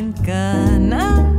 en cana.